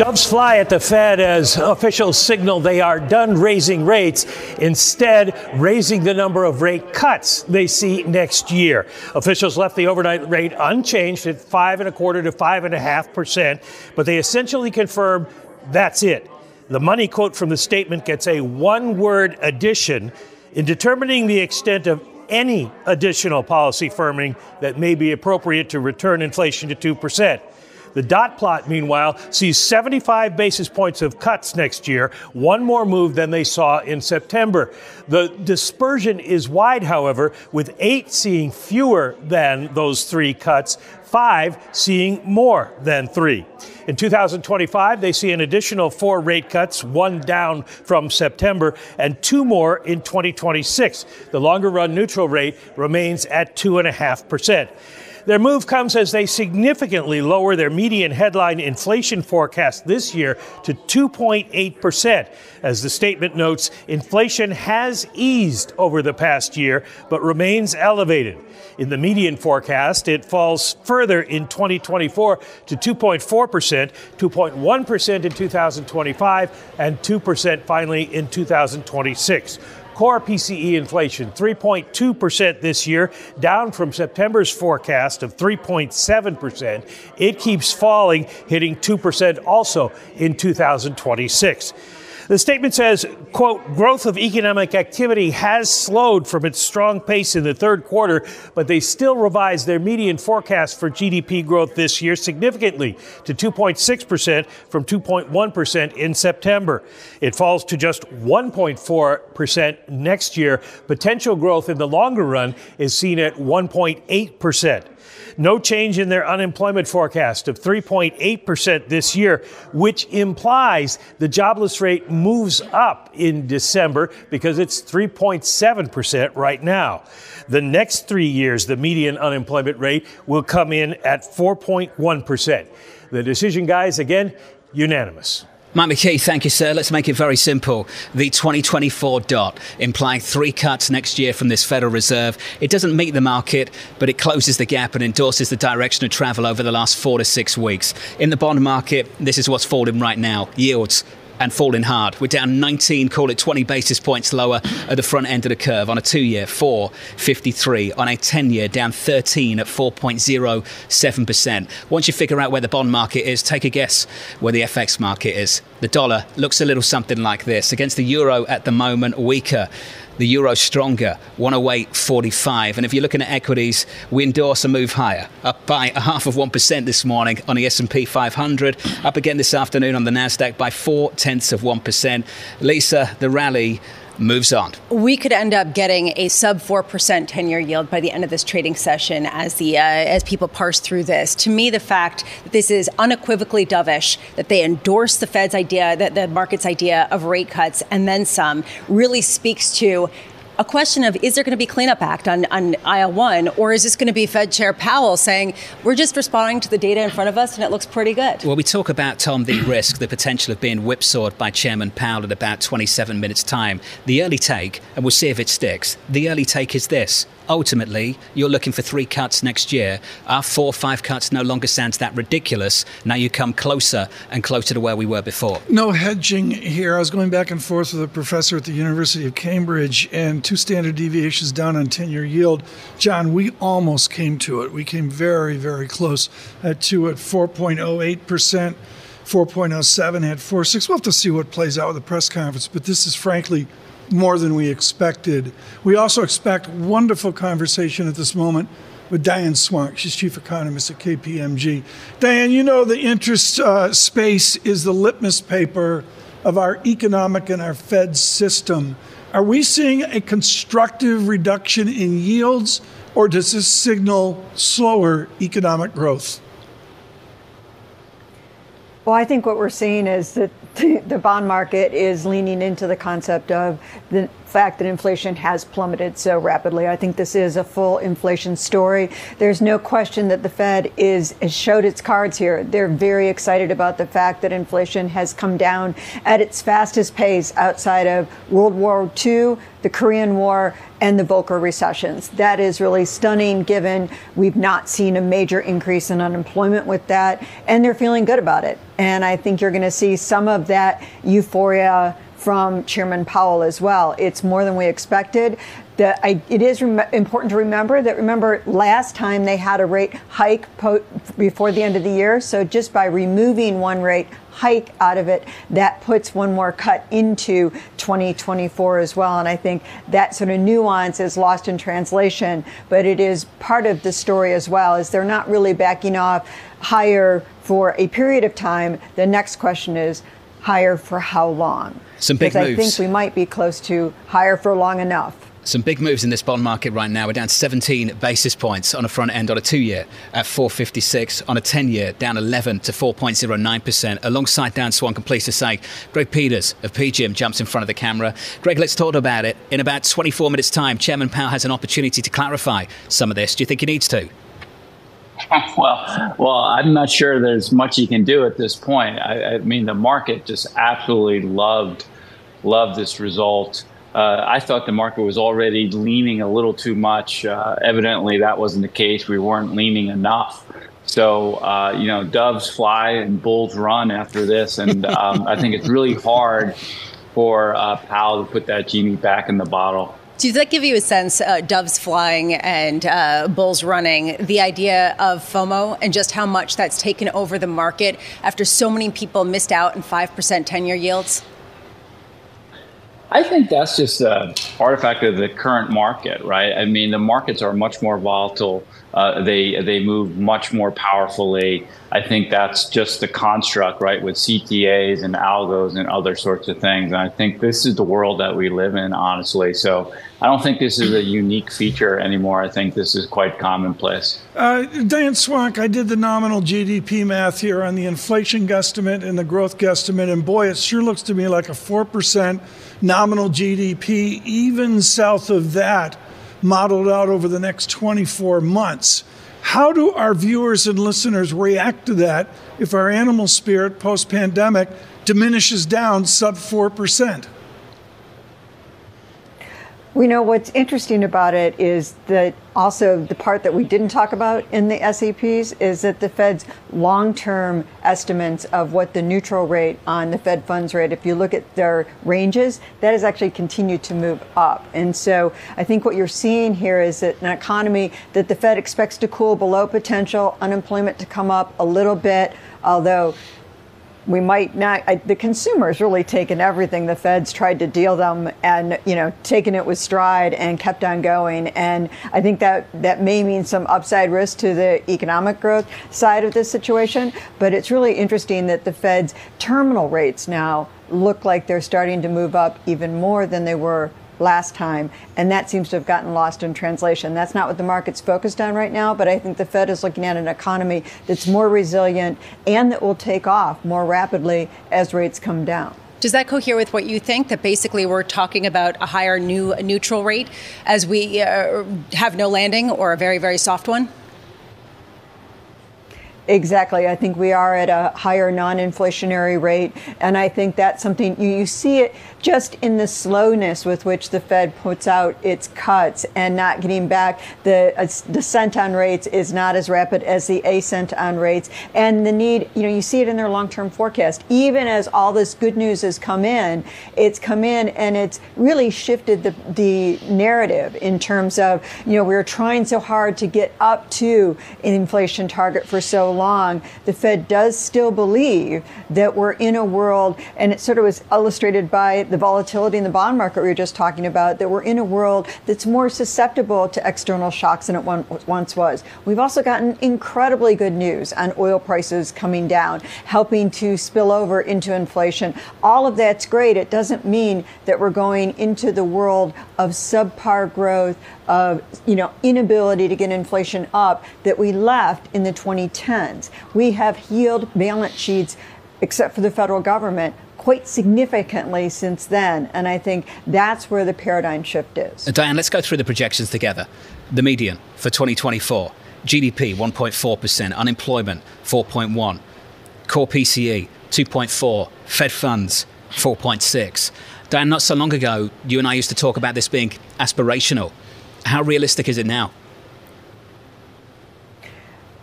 Doves fly at the Fed as officials signal they are done raising rates, instead, raising the number of rate cuts they see next year. Officials left the overnight rate unchanged at five and a quarter to five and a half percent, but they essentially confirmed that's it. The money quote from the statement gets a one word addition in determining the extent of any additional policy firming that may be appropriate to return inflation to 2%. The dot plot, meanwhile, sees 75 basis points of cuts next year, one more move than they saw in September. The dispersion is wide, however, with eight seeing fewer than those three cuts, five seeing more than three. In 2025, they see an additional four rate cuts, one down from September, and two more in 2026. The longer run neutral rate remains at 2.5%. Their move comes as they significantly lower their median headline inflation forecast this year to 2.8%. As the statement notes, inflation has eased over the past year, but remains elevated. In the median forecast, it falls further in 2024 to 2.4%, 2.1% in 2025, and 2% finally in 2026. Core PCE inflation, 3.2% this year, down from September's forecast of 3.7%. It keeps falling, hitting 2% also in 2026. The statement says, quote, growth of economic activity has slowed from its strong pace in the third quarter, but they still revised their median forecast for GDP growth this year significantly to 2.6% from 2.1% in September. It falls to just 1.4% next year. Potential growth in the longer run is seen at 1.8%. No change in their unemployment forecast of 3.8% this year, which implies the jobless rate moves up in December because it's 3.7% right now. The next three years, the median unemployment rate will come in at 4.1%. The decision, guys, again, unanimous. Mike McKee, thank you, sir. Let's make it very simple. The 2024 dot, implying three cuts next year from this Federal Reserve. It doesn't meet the market, but it closes the gap and endorses the direction of travel over the last four to six weeks. In the bond market, this is what's falling right now. Yields and falling hard. We're down 19, call it 20 basis points lower at the front end of the curve on a two year, 4.53. On a 10 year, down 13 at 4.07%. Once you figure out where the bond market is, take a guess where the FX market is. The dollar looks a little something like this. Against the euro at the moment, weaker the euro stronger, 108.45. And if you're looking at equities, we endorse a move higher, up by a half of 1% this morning on the S&P 500, up again this afternoon on the Nasdaq by 4 tenths of 1%. Lisa, the rally moves on. We could end up getting a sub 4% 10-year yield by the end of this trading session as the uh, as people parse through this. To me, the fact that this is unequivocally dovish, that they endorse the Fed's idea, that the market's idea of rate cuts and then some, really speaks to a question of is there going to be cleanup act on, on aisle one, or is this going to be Fed Chair Powell saying we're just responding to the data in front of us and it looks pretty good? Well, we talk about Tom the risk, the potential of being whipsawed by Chairman Powell at about 27 minutes time. The early take, and we'll see if it sticks. The early take is this: ultimately, you're looking for three cuts next year. Our four or five cuts no longer sounds that ridiculous. Now you come closer and closer to where we were before. No hedging here. I was going back and forth with a professor at the University of Cambridge, and two standard deviations down on 10 year yield. John, we almost came to it. We came very, very close at two at 4.08%. 4.07 had 4.6. We'll have to see what plays out with the press conference, but this is frankly more than we expected. We also expect wonderful conversation at this moment with Diane Swonk. She's chief economist at KPMG. Diane, you know the interest uh, space is the litmus paper of our economic and our Fed system. Are we seeing a constructive reduction in yields, or does this signal slower economic growth? Well, I think what we're seeing is that the bond market is leaning into the concept of the fact that inflation has plummeted so rapidly. I think this is a full inflation story. There's no question that the Fed is has showed its cards here. They're very excited about the fact that inflation has come down at its fastest pace outside of World War II, the Korean War, and the Volcker recessions. That is really stunning given we've not seen a major increase in unemployment with that, and they're feeling good about it. And I think you're going to see some of that euphoria from Chairman Powell as well. It's more than we expected. The, I, it is rem- important to remember that remember last time they had a rate hike po- before the end of the year. So just by removing one rate hike out of it, that puts one more cut into 2024 as well. And I think that sort of nuance is lost in translation, but it is part of the story as well. Is they're not really backing off higher for a period of time. The next question is higher for how long? Some big because moves. I think we might be close to higher for long enough. Some big moves in this bond market right now. We're down 17 basis points on a front end on a two year at 456, on a 10 year down 11 to 4.09%. Alongside Diane Swonk, complete to say, Greg Peters of PGIM jumps in front of the camera. Greg, let's talk about it. In about 24 minutes' time, Chairman Powell has an opportunity to clarify some of this. Do you think he needs to? well, well, I'm not sure there's much he can do at this point. I, I mean, the market just absolutely loved loved this result. Uh, I thought the market was already leaning a little too much. Uh, evidently, that wasn't the case. We weren't leaning enough. So, uh, you know, doves fly and bulls run after this. And um, I think it's really hard for uh, Powell to put that genie back in the bottle. Does that give you a sense, uh, doves flying and uh, bulls running, the idea of FOMO and just how much that's taken over the market after so many people missed out in 5% 10 year yields? I think that's just an artifact of the current market, right? I mean, the markets are much more volatile. Uh, they they move much more powerfully. I think that's just the construct, right, with CTAs and algos and other sorts of things. And I think this is the world that we live in, honestly. So I don't think this is a unique feature anymore. I think this is quite commonplace. Uh, Diane Swonk, I did the nominal GDP math here on the inflation guesstimate and the growth guesstimate, and boy, it sure looks to me like a 4% nominal GDP, even south of that, modeled out over the next 24 months. How do our viewers and listeners react to that if our animal spirit post pandemic diminishes down sub 4%? We know what's interesting about it is that also the part that we didn't talk about in the SEPs is that the Fed's long term estimates of what the neutral rate on the Fed funds rate, if you look at their ranges, that has actually continued to move up. And so I think what you're seeing here is that an economy that the Fed expects to cool below potential, unemployment to come up a little bit, although we might not I, the consumers really taken everything. The feds tried to deal them and you know taken it with stride and kept on going. And i think that that may mean some upside risk to the economic growth side of this situation. But it's really interesting that the fed's terminal rates now look like they're starting to move up even more than they were last time, and that seems to have gotten lost in translation. That's not what the market's focused on right now, but I think the Fed is looking at an economy that's more resilient and that will take off more rapidly as rates come down. Does that cohere with what you think? That basically we're talking about a higher new neutral rate as we uh, have no landing or a very, very soft one? Exactly. I think we are at a higher non inflationary rate. And I think that's something you, you, see it just in the slowness with which the Fed puts out its cuts and not getting back. The uh, descent on rates is not as rapid as the ascent on rates. And the need, you know, you see it in their long term forecast. Even as all this good news has come in, it's come in and it's really shifted the, the narrative in terms of, you know, we were trying so hard to get up to an inflation target for so long, the Fed does still believe that we're in a world, and it sort of was illustrated by the volatility in the bond market we were just talking about, that we're in a world that's more susceptible to external shocks than it once was. We've also gotten incredibly good news on oil prices coming down, helping to spill over into inflation. All of that's great. It doesn't mean that we're going into the world of subpar growth, of you know inability to get inflation up that we left in the 2010s. We have healed balance sheets, except for the federal government, quite significantly since then. And I think that's where the paradigm shift is. Diane, let's go through the projections together. The median for 2024 GDP 1.4%, unemployment 4.1, core PCE 2.4, Fed funds 4.6. Diane, not so long ago, you and I used to talk about this being aspirational. How realistic is it now?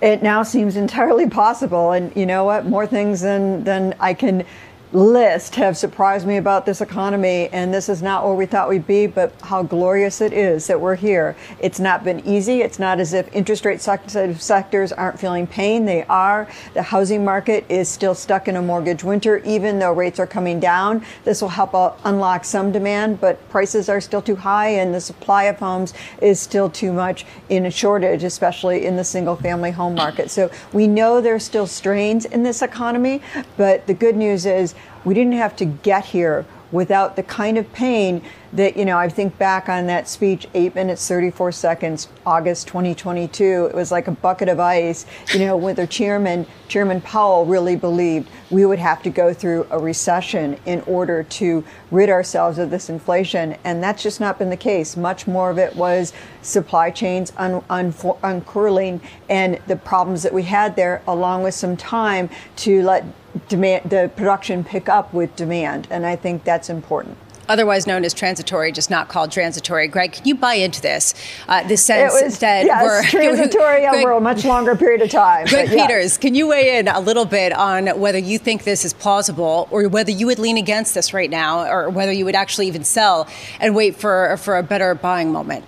It now seems entirely possible, and you know what? More things than than I can list have surprised me about this economy, and this is not where we thought we'd be, but how glorious it is that we're here. It's not been easy. It's not as if interest rate sectors aren't feeling pain. They are. The housing market is still stuck in a mortgage winter, even though rates are coming down. This will help uh, unlock some demand, but prices are still too high, and the supply of homes is still too much in a shortage, especially in the single family home market. So we know there's still strains in this economy, but the good news is we didn't have to get here without the kind of pain that, you know, I think back on that speech, eight minutes, 34 seconds, August 2022. It was like a bucket of ice, you know, where the chairman, Chairman Powell really believed we would have to go through a recession in order to rid ourselves of this inflation. And that's just not been the case. Much more of it was supply chains un- un- uncurling and the problems that we had there, along with some time to let demand, the production pick up with demand. And I think that's important otherwise known as transitory, just not called transitory. Greg, can you buy into this? Uh, this sense was, that yes, we're transitory Greg, over a much longer period of time. Greg Peters, can you weigh in a little bit on whether you think this is plausible, or whether you would lean against this right now, or whether you would actually even sell and wait for for a better buying moment?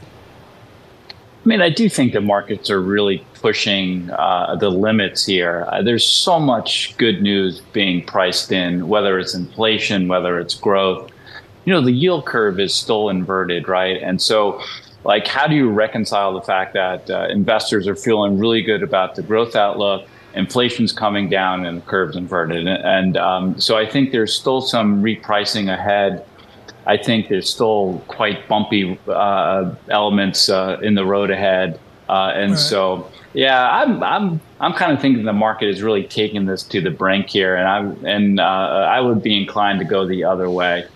I mean, I do think the markets are really pushing uh, the limits here. Uh, there's so much good news being priced in, whether it's inflation, whether it's growth. You know, the yield curve is still inverted, right? And so, like, how do you reconcile the fact that uh, investors are feeling really good about the growth outlook? Inflation's coming down and the curve's inverted. And, um, so I think there's still some repricing ahead. I think there's still quite bumpy uh, elements uh, in the road ahead. Uh, and right. so, yeah, I'm I'm I'm kind of thinking the market is really taking this to the brink here, and I and uh, I would be inclined to go the other way.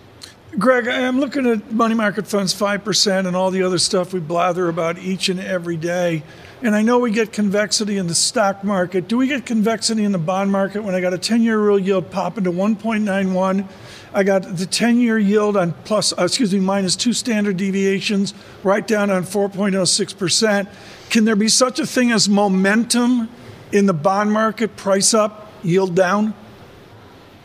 Greg, I'm looking at money market funds five percent and all the other stuff we blather about each and every day. And I know we get convexity in the stock market. Do we get convexity in the bond market when I got a 10-year real yield pop into 1.91? I got the 10 year yield on plus, uh, excuse me, minus two standard deviations, right down on 4.06%. Can there be such a thing as momentum in the bond market, price up, yield down?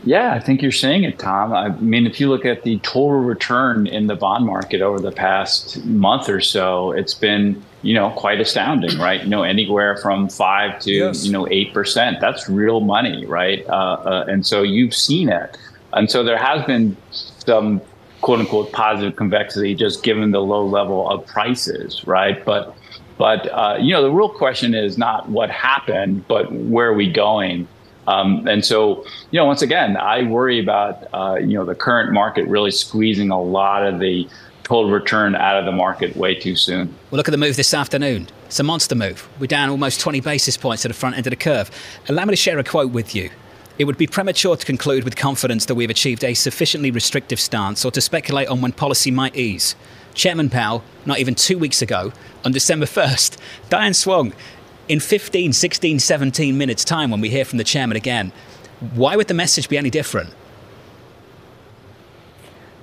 Yeah, I think you're saying it, Tom. I mean, if you look at the total return in the bond market over the past month or so, it's been, you know, quite astounding, right? You know, anywhere from five to, yes. you know, 8%. That's real money, right? Uh, uh, and so you've seen it. And so there has been some quote unquote positive convexity just given the low level of prices, right? But but uh, you know the real question is not what happened, but where are we going? Um, and so you know once again, I worry about uh, you know the current market really squeezing a lot of the total return out of the market way too soon. Well, look at the move this afternoon. It's a monster move. We're down almost 20 basis points at the front end of the curve. Allow me to share a quote with you. It would be premature to conclude with confidence that we've achieved a sufficiently restrictive stance or to speculate on when policy might ease. Chairman Powell, not even two weeks ago, on December 1st, Diane Swonk, in 15, 16, 17 minutes' time when we hear from the chairman again, why would the message be any different?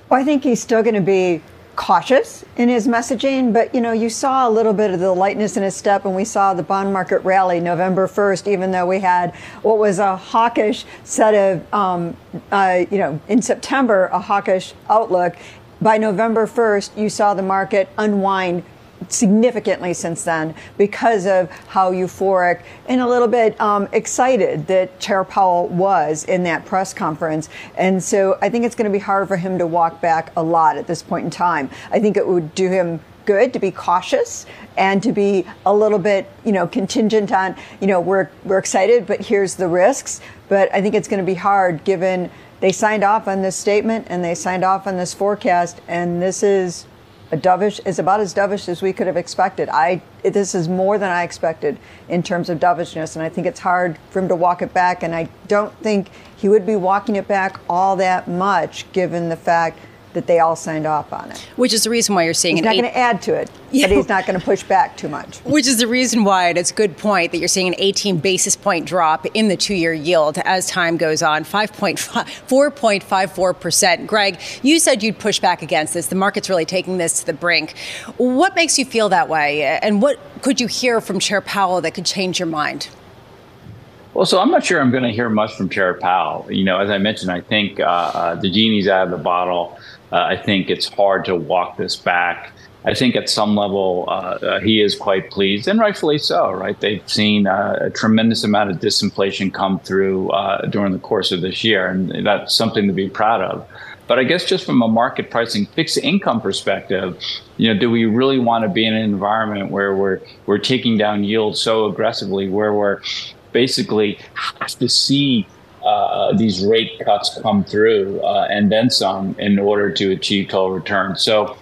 Well, I think he's still going to be cautious in his messaging, but you know, you saw a little bit of the lightness in his step, and we saw the bond market rally November 1st, even though we had what was a hawkish set of, um, uh, you know, in September, a hawkish outlook. By November 1st, you saw the market unwind significantly since then because of how euphoric and a little bit um, excited that Chair Powell was in that press conference. And so I think it's going to be hard for him to walk back a lot at this point in time. I think it would do him good to be cautious and to be a little bit, you know, contingent on, you know, we're we're excited, but here's the risks. But I think it's going to be hard given they signed off on this statement and they signed off on this forecast, and this is dovish is about as dovish as we could have expected. I this is more than I expected in terms of dovishness, and I think it's hard for him to walk it back. And I don't think he would be walking it back all that much, given the fact that they all signed off on it. Which is the reason why you're seeing he's an not going to add to it, yeah. but he's not going to push back too much. Which is the reason why, and it's a good point, that you're seeing an 18 basis point drop in the two-year yield as time goes on, 4.54%. Greg, you said you'd push back against this. The market's really taking this to the brink. What makes you feel that way, and what could you hear from Chair Powell that could change your mind? Well, so I'm not sure I'm going to hear much from Chair Powell. You know, as I mentioned, I think uh, uh, the genie's out of the bottle. Uh, I think it's hard to walk this back. I think at some level uh, uh, he is quite pleased, and rightfully so. Right? They've seen uh, a tremendous amount of disinflation come through uh, during the course of this year, and that's something to be proud of. But I guess just from a market pricing fixed income perspective, you know, do we really want to be in an environment where we're we're taking down yields so aggressively, where we're basically have to see uh, these rate cuts come through uh, and then some in order to achieve total return. So,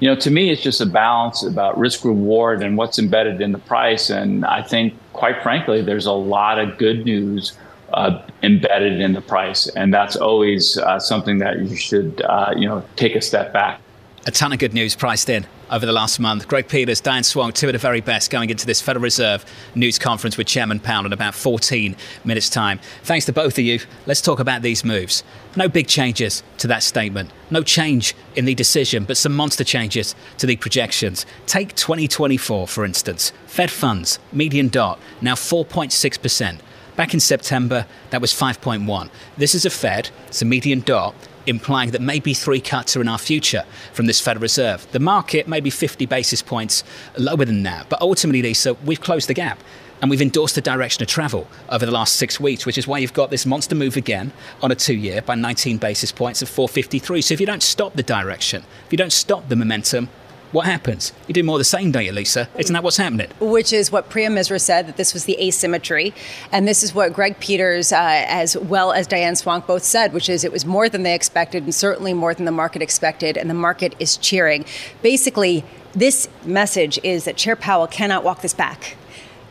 you know, to me, it's just a balance about risk reward and what's embedded in the price. And I think, quite frankly, there's a lot of good news uh, embedded in the price, and that's always uh, something that you should, uh, you know, take a step back. A ton of good news priced in over the last month. Greg Peters, Diane Swonk, two of the very best going into this Federal Reserve news conference with Chairman Powell in about 14 minutes' time. Thanks to both of you. Let's talk about these moves. No big changes to that statement. No change in the decision, but some monster changes to the projections. Take 2024, for instance. Fed funds, median dot, now 4.6%. Back in September, that was 5.1. This is a Fed, it's a median dot, implying that maybe three cuts are in our future from this Federal Reserve. The market may be 50 basis points lower than that, but ultimately, Lisa, we've closed the gap. And we've endorsed the direction of travel over the last six weeks, which is why you've got this monster move again on a two year by 19 basis points of 453. So if you don't stop the direction, if you don't stop the momentum, what happens? You do more the same, don't you, Lisa? Isn't that what's happening? Which is what Priya Misra said, that this was the asymmetry. And this is what Greg Peters, uh, as well as Diane Swonk, both said, which is it was more than they expected and certainly more than the market expected. And the market is cheering. Basically, this message is that Chair Powell cannot walk this back.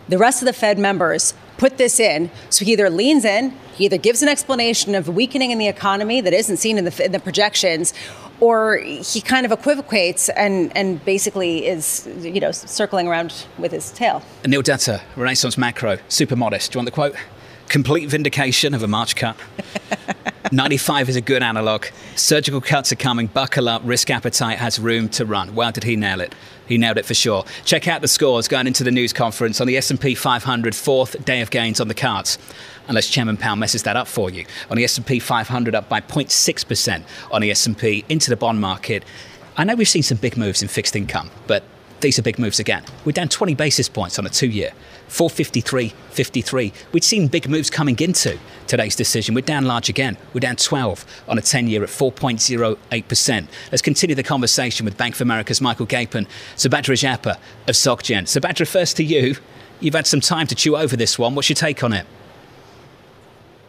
The rest of the Fed members put this in. So he either leans in, he either gives an explanation of weakening in the economy that isn't seen in the, in the projections, or he kind of equivocates and, and basically is, you know, circling around with his tail. Neil Dutta, Renaissance Macro, super modest. Do you want the quote? Complete vindication of a March cut. 95 is a good analog. Surgical cuts are coming. Buckle up. Risk appetite has room to run. Well, did he nail it? He nailed it for sure. Check out the scores going into the news conference on the S&P 500, fourth day of gains on the cards. Unless Chairman Powell messes that up for you. On the S&P 500, up by 0.6% on the S&P into the bond market. I know we've seen some big moves in fixed income, but these are big moves again. We're down 20 basis points on a two-year. 453 53, we'd seen big moves coming into today's decision. We're down large again. We're down 12 on a 10 year at 4.08%. Let's continue the conversation with Bank of America's Michael Gapen, Subadra Rajappa of SocGen. Subadra, first to you. You've had some time to chew over this one. What's your take on it?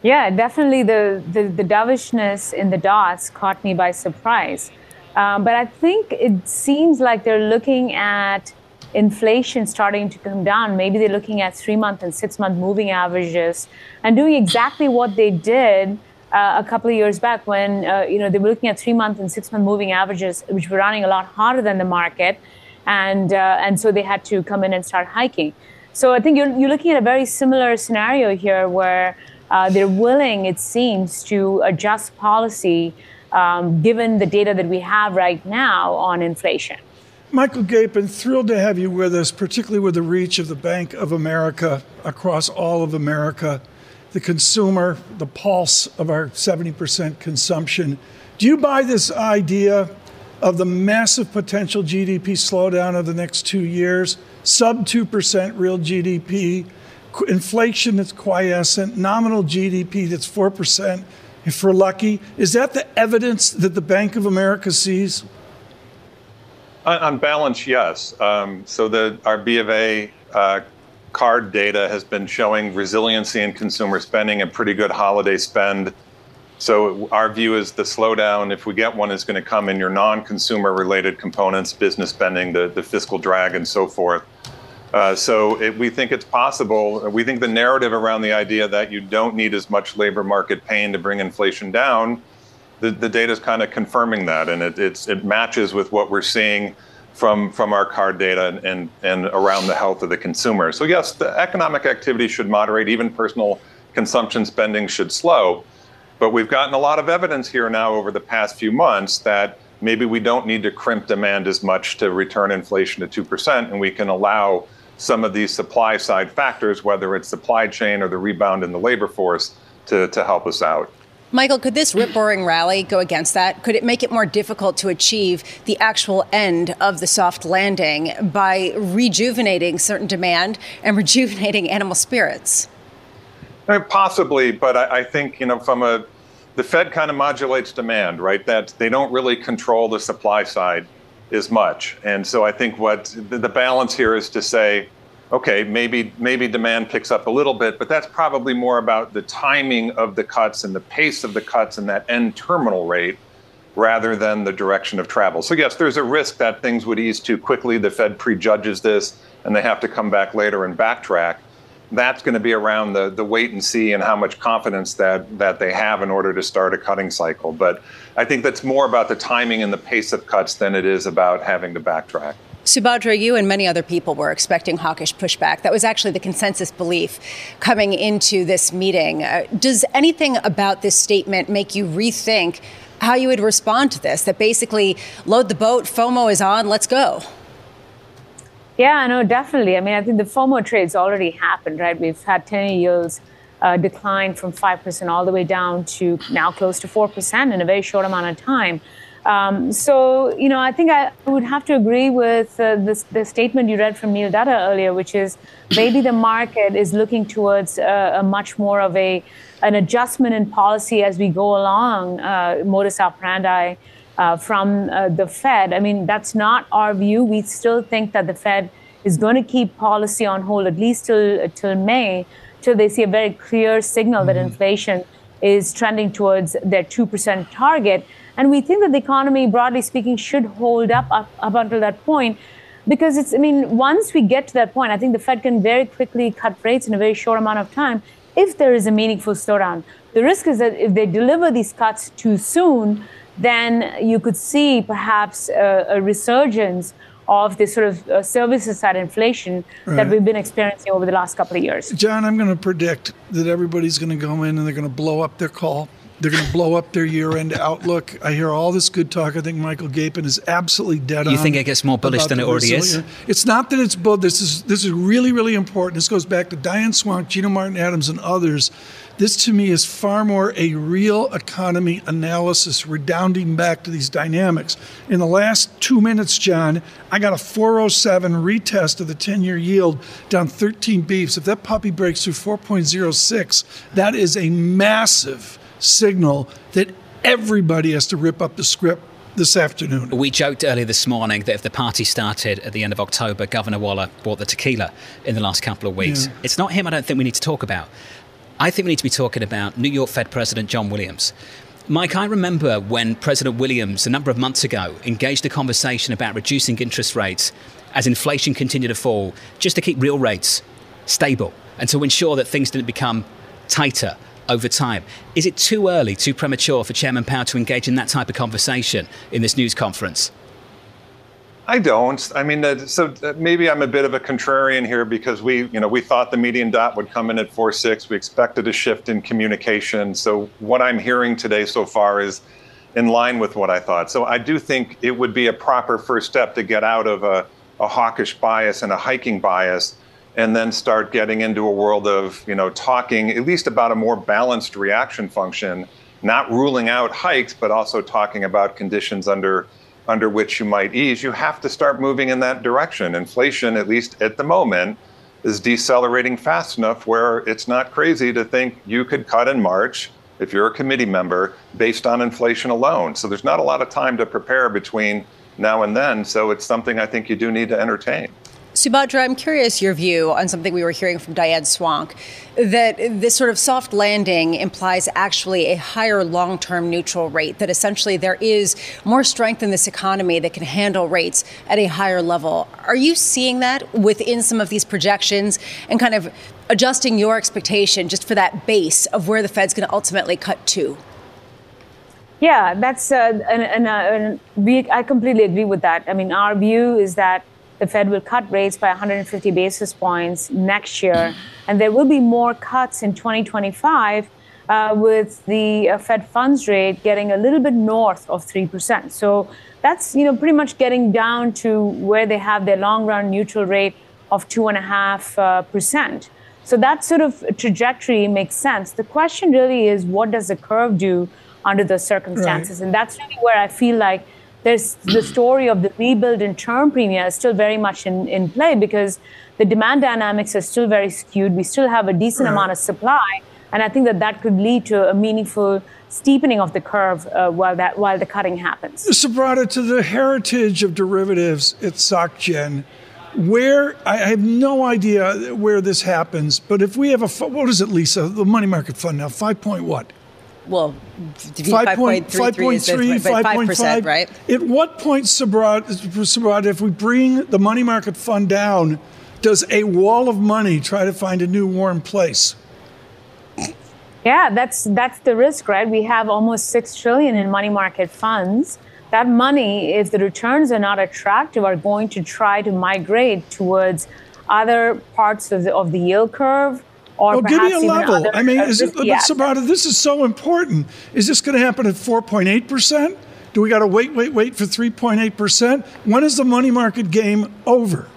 Yeah, definitely the, the, the dovishness in the dots caught me by surprise. Um, but I think it seems like they're looking at inflation starting to come down. Maybe they're looking at three month and six month moving averages and doing exactly what they did uh, a couple of years back when uh, you know they were looking at three month and six month moving averages, which were running a lot harder than the market, and uh, and so they had to come in and start hiking. So I think you're you're looking at a very similar scenario here where uh, they're willing, it seems, to adjust policy um, given the data that we have right now on inflation. Michael Gapen, thrilled to have you with us, particularly with the reach of the Bank of America across all of America, the consumer, the pulse of our 70% consumption. Do you buy this idea of the massive potential GDP slowdown of the next two years, sub 2% real GDP, inflation that's quiescent, nominal GDP that's 4%, if we're lucky? Is that the evidence that the Bank of America sees? On balance, yes. Um, so the our B of A uh, card data has been showing resiliency in consumer spending and pretty good holiday spend So our view is the slowdown, if we get one, is going to come in your non-consumer related components, business spending, the, the fiscal drag, and so forth. Uh, so it, we think it's possible. We think the narrative around the idea that you don't need as much labor market pain to bring inflation down, the, the data is kind of confirming that, and it, it matches with what we're seeing from from our card data and, and and around the health of the consumer. So yes, the economic activity should moderate. Even personal consumption spending should slow. But we've gotten a lot of evidence here now over the past few months that maybe we don't need to crimp demand as much to return inflation to 2%, and we can allow some of these supply side factors, whether it's supply chain or the rebound in the labor force, to, to help us out. Michael, could this rip roaring rally go against that? Could it make it more difficult to achieve the actual end of the soft landing by rejuvenating certain demand and rejuvenating animal spirits? I mean, possibly, but I, I, think you know from a the Fed kind of modulates demand, right? That they don't really control the supply side as much, and so I think what the balance here is to say, okay, maybe maybe demand picks up a little bit, but that's probably more about the timing of the cuts and the pace of the cuts and that end terminal rate rather than the direction of travel. So yes, there's a risk that things would ease too quickly. The Fed prejudges this and they have to come back later and backtrack that's going to be around the, the wait and see and how much confidence that, that they have in order to start a cutting cycle. But I think that's more about the timing and the pace of cuts than it is about having to backtrack. Subadra, you and many other people were expecting hawkish pushback. That was actually the consensus belief coming into this meeting. Uh, does anything about this statement make you rethink how you would respond to this? That basically, load the boat, FOMO is on, let's go. Yeah, no, definitely. I mean, I think the FOMO trade's already happened, right? We've had 10 yields uh, decline from 5% all the way down to now close to 4% in a very short amount of time. Um, so, you know, I think I would have to agree with uh, this, the statement you read from Neil Dutta earlier, which is maybe the market is looking towards uh, a much more of a an adjustment in policy as we go along, uh, modus operandi uh, from uh, the Fed. I mean, that's not our view. We still think that the Fed is going to keep policy on hold at least till till May, till they see a very clear signal mm-hmm. that inflation is trending towards their two percent target. And we think that the economy, broadly speaking, should hold up, up up until that point. Because it's, I mean, once we get to that point, I think the Fed can very quickly cut rates in a very short amount of time if there is a meaningful slowdown. The risk is that if they deliver these cuts too soon, then you could see perhaps a, a resurgence of this sort of uh, services side inflation right. that we've been experiencing over the last couple of years. John, I'm going to predict that everybody's going to go in and they're going to blow up their call. They're going to blow up their year-end outlook. I hear all this good talk. I think Michael Gapen is absolutely dead you on. You think it gets more bullish than it already is? It's not that it's bull. This is this is really really important. This goes back to Diane Swonk, Gina Martin Adams, and others this to me is far more a real economy analysis, redounding back to these dynamics. In the last two minutes, John, I got a 407 retest of the 10 year yield down 13 beeps. If that puppy breaks through 4.06, that is a massive signal that everybody has to rip up the script this afternoon. We joked earlier this morning that if the party started at the end of October, Governor Waller bought the tequila in the last couple of weeks. Yeah. It's not him I don't think we need to talk about. I think we need to be talking about New York Fed President John Williams. Mike, I remember when President Williams, a number of months ago, engaged a conversation about reducing interest rates as inflation continued to fall, just to keep real rates stable and to ensure that things didn't become tighter over time. Is it too early, too premature for Chairman Powell to engage in that type of conversation in this news conference? I don't. I mean, uh, so maybe I'm a bit of a contrarian here because we, you know, we thought the median dot would come in at four six. We expected a shift in communication. So what I'm hearing today so far is in line with what I thought. So I do think it would be a proper first step to get out of a, a hawkish bias and a hiking bias and then start getting into a world of, you know, talking at least about a more balanced reaction function, not ruling out hikes, but also talking about conditions under under which you might ease, you have to start moving in that direction. Inflation, at least at the moment, is decelerating fast enough where it's not crazy to think you could cut in March if you're a committee member based on inflation alone. So there's not a lot of time to prepare between now and then. So it's something I think you do need to entertain. Subadra, I'm curious your view on something we were hearing from Diane Swonk that this sort of soft landing implies actually a higher long term neutral rate, that essentially there is more strength in this economy that can handle rates at a higher level. Are you seeing that within some of these projections and kind of adjusting your expectation just for that base of where the Fed's going to ultimately cut to? Yeah, that's uh, and, and, uh, and we, I completely agree with that. I mean, our view is that the Fed will cut rates by 150 basis points next year, and there will be more cuts in 2025 uh, with the uh, Fed funds rate getting a little bit north of 3%. So that's you know pretty much getting down to where they have their long run neutral rate of 2.5%. Uh, so that sort of trajectory makes sense. The question really is what does the curve do under those circumstances? Right. And that's really where I feel like there's the story of the rebuild in term premium is still very much in, in play because the demand dynamics are still very skewed. We still have a decent right. amount of supply. And I think that that could lead to a meaningful steepening of the curve uh, while that while the cutting happens. Subadra, to the heritage of derivatives at SocGen, where I have no idea where this happens, but if we have a what is it, Lisa? The money market fund now, five point what? Well, 5.3, 5.5, right? At what point, Subadra, if we bring the money market fund down, does a wall of money try to find a new warm place? Yeah, that's that's the risk, right? We have almost six trillion in money market funds. That money, if the returns are not attractive, are going to try to migrate towards other parts of the, of the yield curve or oh, give me a level. Other, I mean, is it, but Sabrina, this is so important. Is this going to happen at 4.8 percent? Do we got to wait, wait, wait for 3.8 percent? When is the money market game over?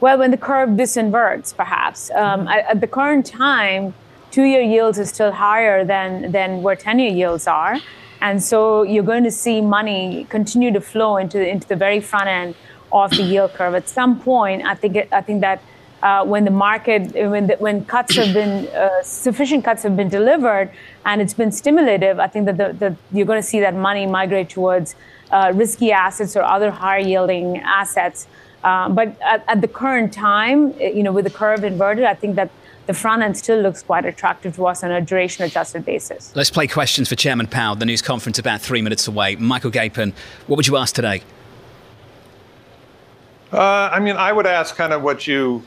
Well, when the curve disinverts, perhaps. Um, at, the current time, two-year yields is still higher than than where ten-year yields are, and so you're going to see money continue to flow into into the very front end of the yield curve. At some point, I think it, I think that uh, when the market, when, the, when cuts have been, uh, sufficient cuts have been delivered and it's been stimulative, I think that the, the, you're going to see that money migrate towards uh, risky assets or other higher yielding assets. Uh, but at, at, the current time, eh, you know, with the curve inverted, I think that the front end still looks quite attractive to us on a duration adjusted basis. Let's play questions for Chairman Powell. The news conference about three minutes away. Michael Gapen, what would you ask today? Uh, I mean, I would ask kind of what you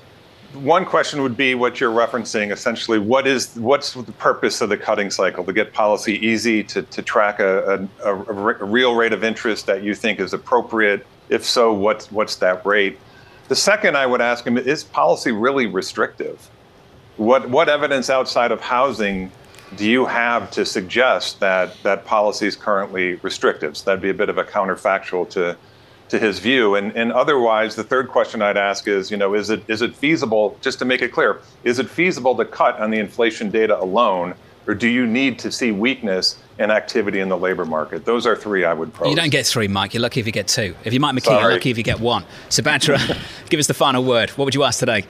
one question would be what you're referencing essentially what is what's the purpose of the cutting cycle? To get policy easy to, to track a, a, a, real rate of interest that you think is appropriate? If so what's what's that rate? The second i would ask him is policy really restrictive? What what evidence outside of housing do you have to suggest that that policy is currently restrictive? So that'd be a bit of a counterfactual to to his view. And, and otherwise, the third question I'd ask is, you know, is it is it feasible? Just to make it clear, is it feasible to cut on the inflation data alone, or do you need to see weakness and activity in the labor market? Those are three I would pose. You don't get three, Mike. You're lucky if you get two. If you Mike McKee, you're lucky if you get one. Subadra, give us the final word. What would you ask today?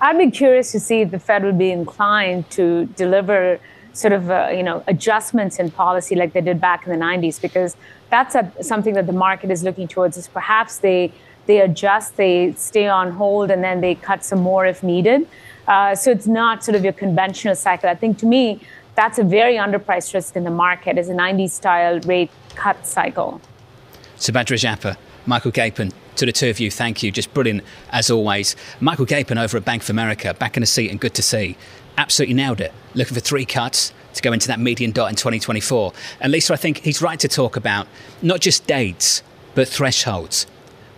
I'd be curious to see if the Fed would be inclined to deliver sort of uh, you know adjustments in policy like they did back in the 90s because that's a, something that the market is looking towards is perhaps they they adjust they stay on hold and then they cut some more if needed uh, so it's not sort of your conventional cycle i think to me that's a very underpriced risk in the market is a 90s style rate cut cycle Subadra Rajappa, Michael Gapen, to the two of you, thank you. Just brilliant as always. Michael Gapen over at Bank of America, back in the seat and good to see absolutely nailed it. Looking for three cuts to go into that median dot in 2024. And Lisa, I think he's right to talk about not just dates, but thresholds.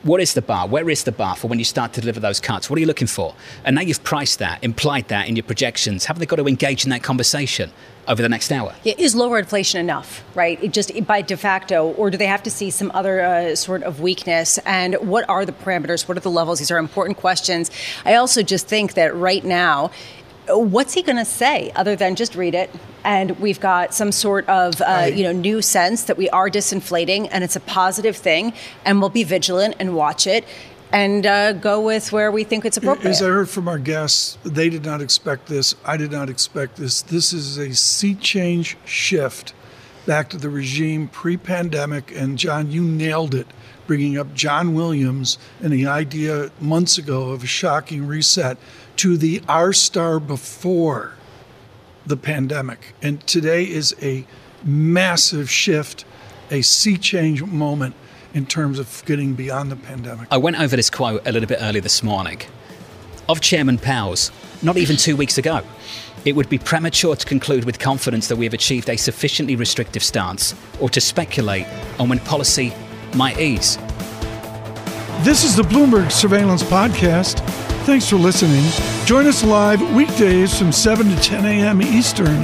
What is the bar? Where is the bar for when you start to deliver those cuts? What are you looking for? And now you've priced that, implied that in your projections. Haven't they got to engage in that conversation over the next hour? Yeah, is lower inflation enough, right? It just by de facto, or do they have to see some other uh, sort of weakness? And what are the parameters? What are the levels? These are important questions. I also just think that right now, what's he going to say other than just read it and we've got some sort of uh, you know new sense that we are disinflating and it's a positive thing and we'll be vigilant and watch it and uh, go with where we think it's appropriate. As I heard from our guests, they did not expect this. I did not expect this. This is a sea change shift back to the regime pre pandemic. And John, you nailed it bringing up John Williams and the idea months ago of a shocking reset to the R star before the pandemic. And today is a massive shift, a sea change moment in terms of getting beyond the pandemic. I went over this quote a little bit earlier this morning of Chairman Powell's, not even two weeks ago. It would be premature to conclude with confidence that we have achieved a sufficiently restrictive stance or to speculate on when policy might ease. This is the Bloomberg Surveillance Podcast. Thanks for listening. Join us live weekdays from 7 to 10 a.m. Eastern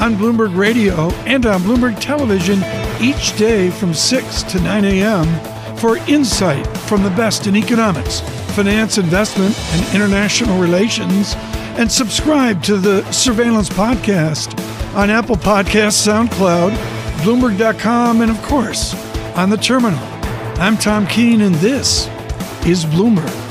on Bloomberg Radio and on Bloomberg Television each day from 6 to 9 a.m. for insight from the best in economics, finance, investment, and international relations. And subscribe to the Surveillance Podcast on Apple Podcasts, SoundCloud, Bloomberg.com, and of course, on the terminal. I'm Tom Keene, and this is Bloomberg.